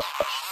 you